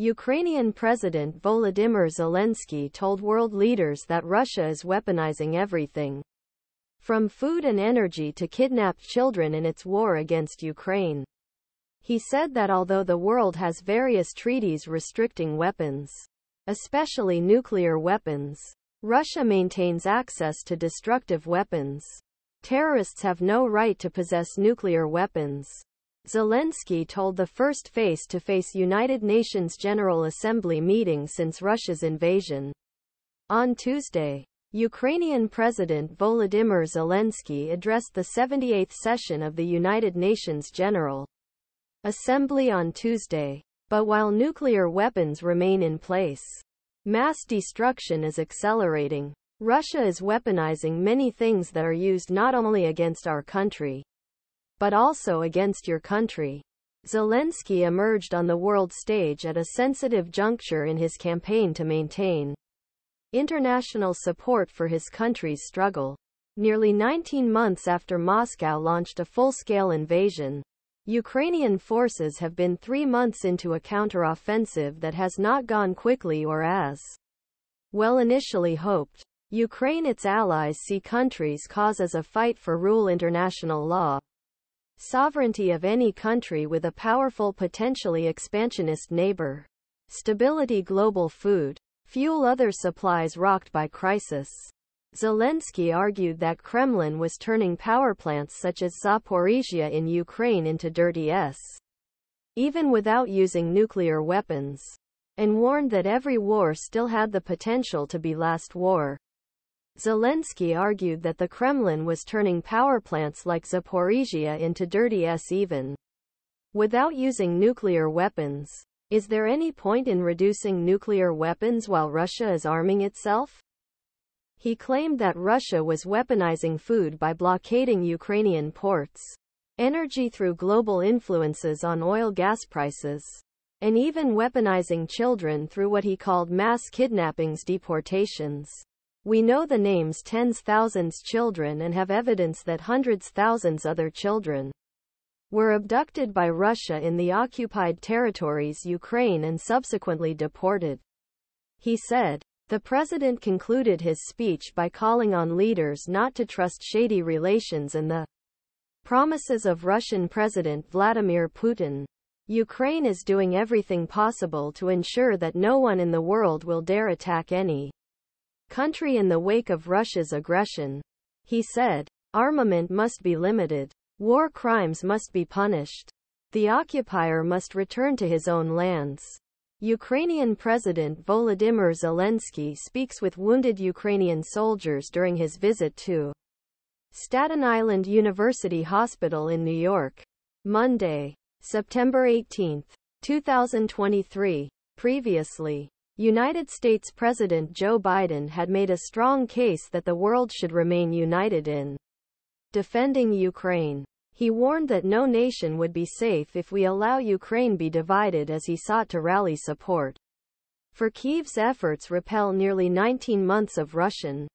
Ukrainian President Volodymyr Zelenskyy told world leaders that Russia is weaponizing everything. From food and energy to kidnapped children in its war against Ukraine. He said that although the world has various treaties restricting weapons, especially nuclear weapons, Russia maintains access to destructive weapons. Terrorists have no right to possess nuclear weapons. Zelenskyy told the first face-to-face United Nations General Assembly meeting since Russia's invasion. On Tuesday, Ukrainian President Volodymyr Zelenskyy addressed the 78th session of the United Nations General Assembly on Tuesday. But while nuclear weapons remain in place, mass destruction is accelerating. Russia is weaponizing many things that are used not only against our country, but also against your country. Zelenskyy emerged on the world stage at a sensitive juncture in his campaign to maintain international support for his country's struggle. Nearly 19 months after Moscow launched a full-scale invasion, Ukrainian forces have been three months into a counteroffensive that has not gone quickly or as well initially hoped. Ukraine its allies see countries cause as a fight for rule international law, sovereignty of any country with a powerful potentially expansionist neighbor, stability global food, fuel other supplies rocked by crisis. Zelenskyy argued that Kremlin was turning power plants such as Zaporizhia in Ukraine into dirty S. Even without using nuclear weapons. And warned that every war still had the potential to be last war. Zelenskyy argued that the Kremlin was turning power plants like Zaporizhia into dirty S even without using nuclear weapons. Is there any point in reducing nuclear weapons while Russia is arming itself? He claimed that Russia was weaponizing food by blockading Ukrainian ports, energy through global influences on oil gas prices, and even weaponizing children through what he called mass kidnappings deportations. We know the names tens thousands children and have evidence that hundreds thousands other children were abducted by Russia in the occupied territories Ukraine and subsequently deported. He said. The president concluded his speech by calling on leaders not to trust shady relations and the promises of Russian President Vladimir Putin. Ukraine is doing everything possible to ensure that no one in the world will dare attack any country in the wake of Russia's aggression. He said, armament must be limited. War crimes must be punished. The occupier must return to his own lands. Ukrainian President Volodymyr Zelenskyy speaks with wounded Ukrainian soldiers during his visit to Staten Island University Hospital in New York. Monday, September 18, 2023. Previously, United States President Joe Biden had made a strong case that the world should remain united in defending Ukraine. He warned that no nation would be safe if we allow Ukraine be divided as he sought to rally support. For Kyiv's efforts repel nearly 19 months of Russian